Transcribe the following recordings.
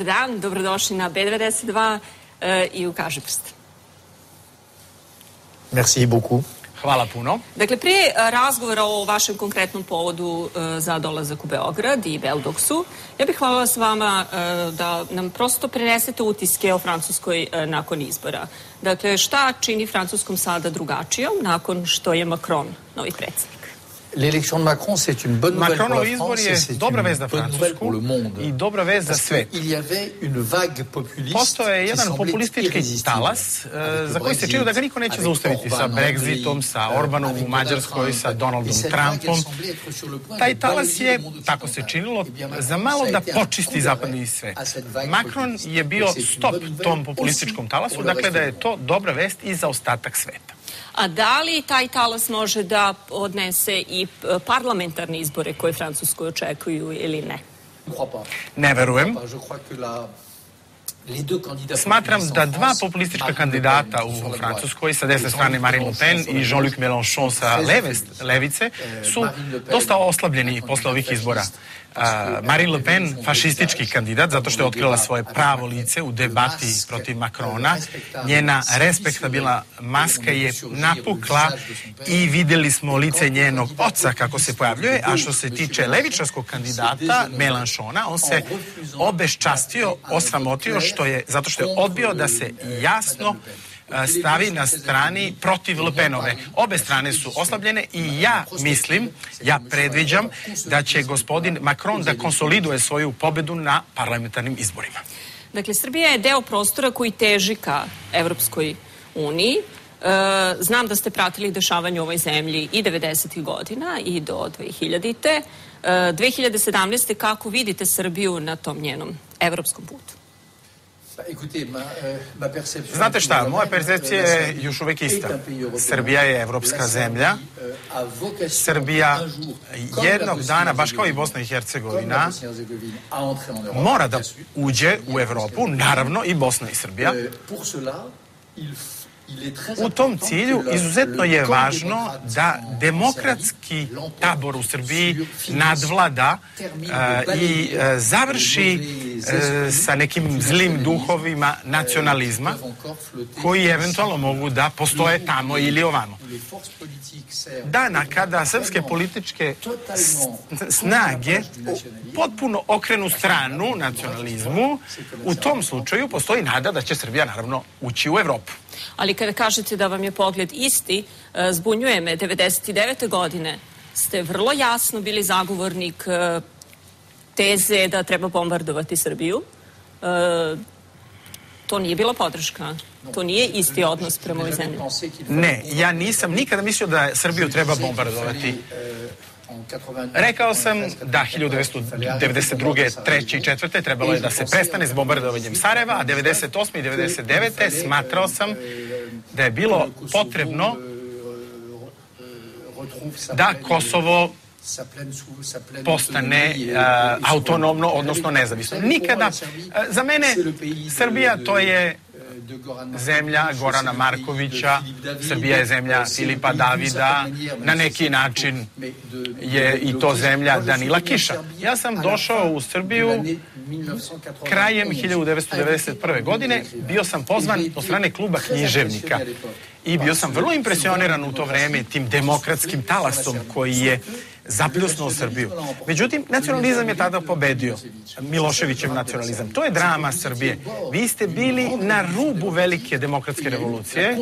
Dobar dan, dobrodošli na B92 e, i u Kažeprst. Merci beaucoup. Hvala puno. Dakle, prije e, razgovora o vašem konkretnom povodu e, za dolazak u Beograd i Beldoksu, ja bih hvala s vama e, da nam prosto prenesete utiske o Francuskoj e, nakon izbora. Dakle, šta čini Francuskom sada drugačijom nakon što je Macron novi predsjednik? L'élection de Macron, c'est une bonne nouvelle pour Macronov la France je et c'est dobra une vest za bonne nouvelle pour le monde. i dobra vest za svet. qu'il y avait une vague populiste Postoje qui jedan populistički talas za koji se čini da ga niko neće zaustaviti sa Brexitom, sa euh, Orbanom u Mađarskoj, sa. Donaldom Trumpom. Taj talas je, tako se činilo, Eh Macron, za malo da počisti zapadni svet. Macron je bio stop tom populističkom talasu, pour le dakle da je to dobra vest i za ostatak sveta. A da li taj talas može da odnese i e, parlamentarne izbore koje Francuskoj očekuju ili ne? Ne verujem. Smatram da dva populistička kandidata u Francuskoj, sa desne strane Jean-Luc Marine Le Pen i Jean-Luc Mélenchon sa leve, levice, su dosta oslabljeni posle ovih izbora. Marine Le Pen, fašistički kandidat, zato što je otkrila svoje pravo lice u debati protiv Makrona. Njena respektabilna maska je napukla i videli smo lice njenog oca kako se pojavljuje, a što se tiče levičarskog kandidata Melanchona, on se obeščastio, osramotio što je, zato što je odbio da se jasno Stavi na strani protiv Le Penove. Obe strane su oslabljene i ja mislim, ja predviđam da će gospodin Macron da konsoliduje svoju pobedu na parlamentarnim izborima. Dakle, Srbija je deo prostora koji teži ka Evropskoj uniji. E, znam da ste pratili dešavanje u ovoj zemlji i 90. godina i do 2000. E, 2017. kako vidite Srbiju na tom njenom evropskom putu? Znate šta, moja percepcija je još uvek ista. Srbija je evropska zemlja. euh, Srbija jednog dana, baš kao i Bosna i Hercegovina, mora da uđe u Evropu, naravno i Bosna i Srbija. Euh, U tom cilju le- izuzetno je važno da demokratski tabor u Srbiji nadvlada e, de i balayer e, završi sa nekim zlim duhovima nacionalizma koji eventualno mogu da postoje tamo ili ovamo. Dana kada srpske političke snage potpuno okrenu stranu nacionalizmu, u tom slučaju postoji nada da će Srbija naravno ući u Evropu. Ali kada kažete da vam je pogled isti, e, zbunjuje me, 99. godine ste vrlo jasno bili zagovornik e, teze da treba bombardovati Srbiju. E, to nije bila podrška. To nije isti odnos prema ovoj zemlji. Ne, ja nisam nikada mislio da Srbiju treba bombardovati. Rekao sam da 1992. 3. i 4. trebalo je da se prestane s bombardovanjem Sarajeva, a 98. i 99. smatrao sam da je bilo potrebno da Kosovo postane a, autonomno, odnosno nezavisno. Nikada, a, za mene Srbija to je zemlja Gorana Markovića, Srbija je zemlja Filipa Davida, na neki način je i to zemlja Danila Kiša. Ja sam došao u Srbiju krajem 1991. godine, bio sam pozvan od strane kluba književnika. i bio sam vrlo impresioniran u to vreme tim demokratskim talasom koji je zapljusnuo Srbiju. Međutim, nacionalizam je tada pobedio. Miloševićev nacionalizam. To je drama Srbije. Vi ste bili na rubu velike demokratske revolucije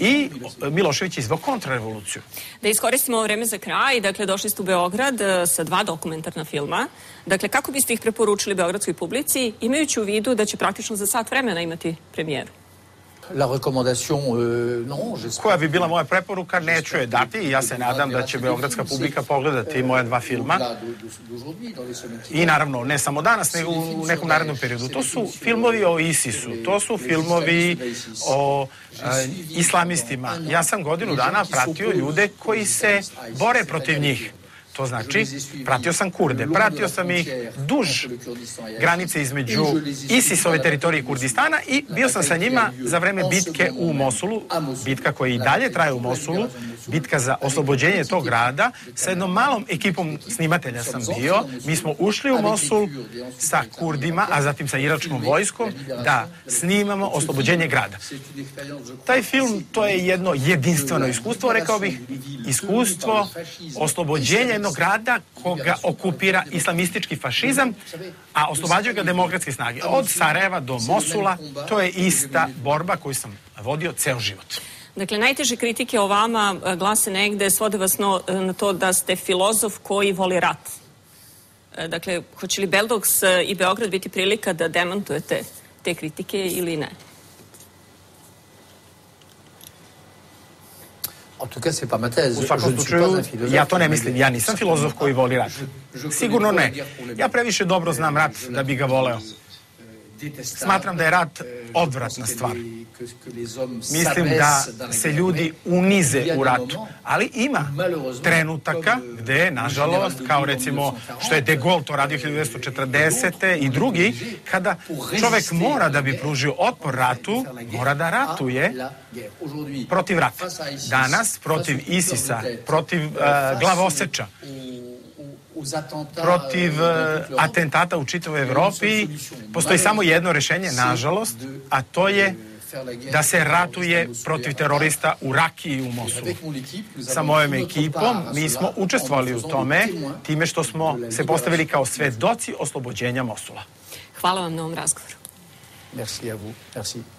i Milošević je izvao kontrarevoluciju. Da iskoristimo vreme za kraj, dakle došli ste u Beograd e, sa dva dokumentarna filma. Dakle, kako biste ih preporučili beogradskoj publici, imajući u vidu da će praktično za sat vremena imati premijeru? La recommandation, euh, non, j'espère. Koja bi bila moja preporuka, neću je dati i ja se nadam da će beogradska publika pogledati moja dva filma. Qui I naravno, ne samo danas, nego u nekom narednom periodu. To su filmovi o ISIS-u, to su filmovi o e, islamistima. Ja sam godinu dana pratio ljude koji se bore protiv njih. To znači, pratio sam Kurde, pratio sam ih duž granice između ISIS-ove teritorije Kurdistana i bio sam sa njima za vreme bitke u Mosulu, bitka koja i dalje traje u Mosulu, bitka za oslobođenje tog grada. Sa jednom malom ekipom snimatelja sam bio. Mi smo ušli u Mosul sa Kurdima, a zatim sa iračkom vojskom, da snimamo oslobođenje grada. Taj film, to je jedno jedinstveno iskustvo, rekao bih, iskustvo oslobođenja jednog grada koga okupira islamistički fašizam, a oslobađaju ga demokratske snage. Od Sarajeva do Mosula, to je ista borba koju sam vodio ceo život. Dakle, najteže kritike o vama e, glase negde, svode vas e, na to da ste filozof koji voli rat. E, dakle, hoće li Beldogs i Beograd biti prilika da demantujete te kritike ili ne? U svakom slučaju, ja to ne mislim. Ja nisam filozof koji voli rat. Sigurno ne. Ja previše dobro znam rat da bi ga voleo. Smatram da je rat odvratna stvar. Mislim da se ljudi unize u ratu, ali ima trenutaka gde, nažalost, kao recimo što je De Gaulle to radio 1940. i drugi, kada čovek mora da bi pružio otpor ratu, mora da ratuje protiv rata. Danas protiv ISIS-a, protiv uh, glavoseča, protiv e, atentata u čitavoj Evropi postoji samo jedno rešenje, nažalost, a to je da se ratuje protiv terorista u Raki i u Mosulu. Sa mojom ekipom mi smo učestvovali u tome time što smo se postavili kao svedoci oslobođenja Mosula. Hvala vam na ovom razgovoru. Merci à vous. Merci.